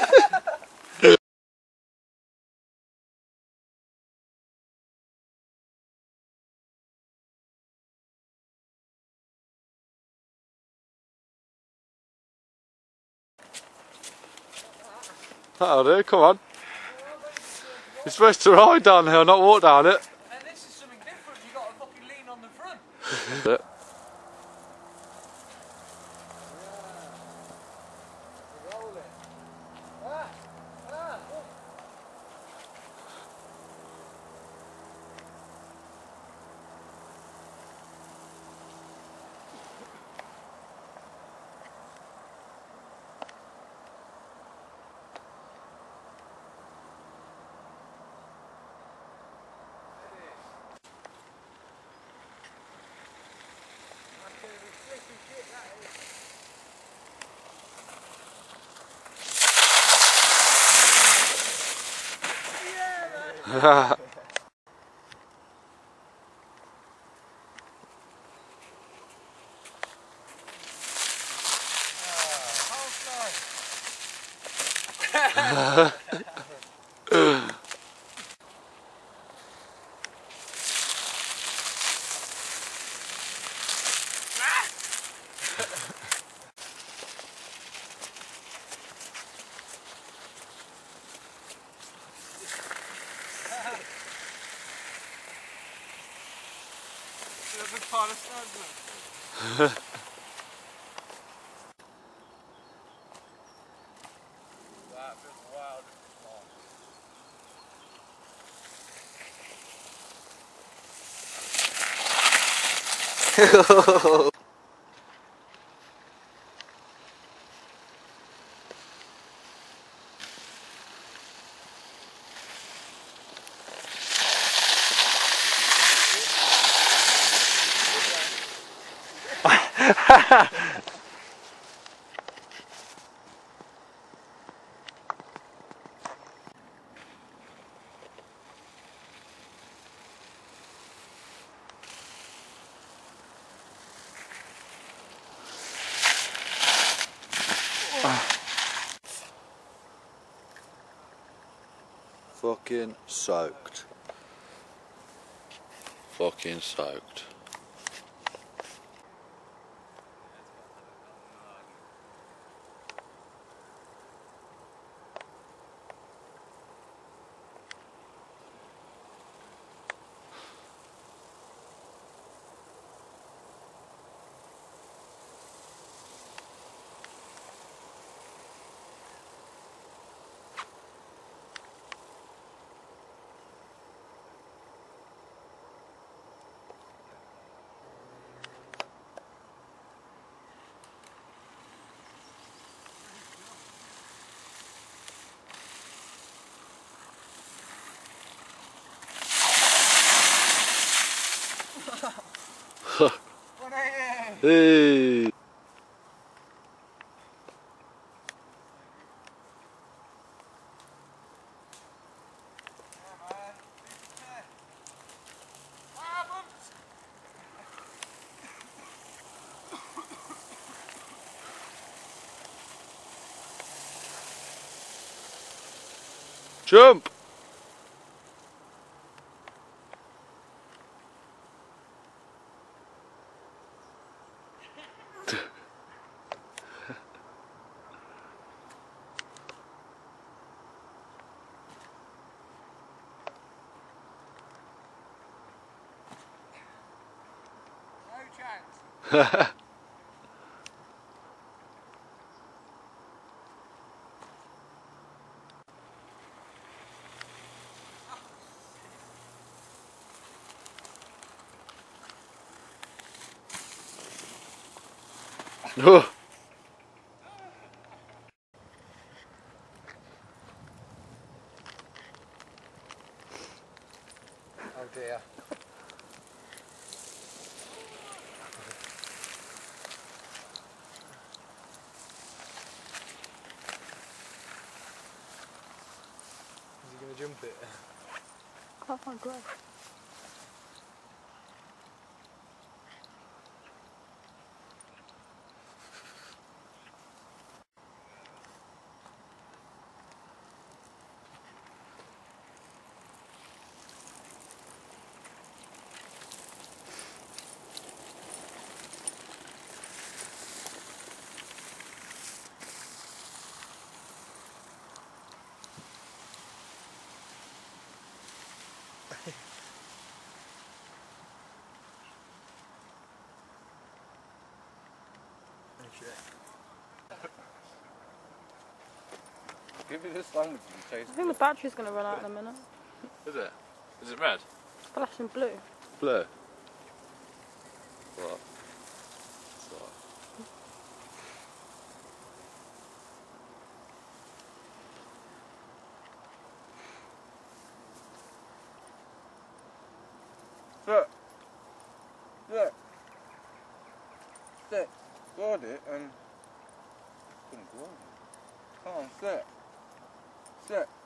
That'll do, come on. You're supposed to ride down the hill, not walk down it. And this is something different. You got to fucking lean on the front. a pile of snow, isn't it? Fucking soaked. Fucking soaked. Jump! Ugh. Is he going to jump Give it this language and I think the battery's going to run out in a minute. Is it? Is it red? It's flashing blue. Blue. What? So. Sit. Sit. Sit. Got it and couldn't go on. Come on, sit. Sit.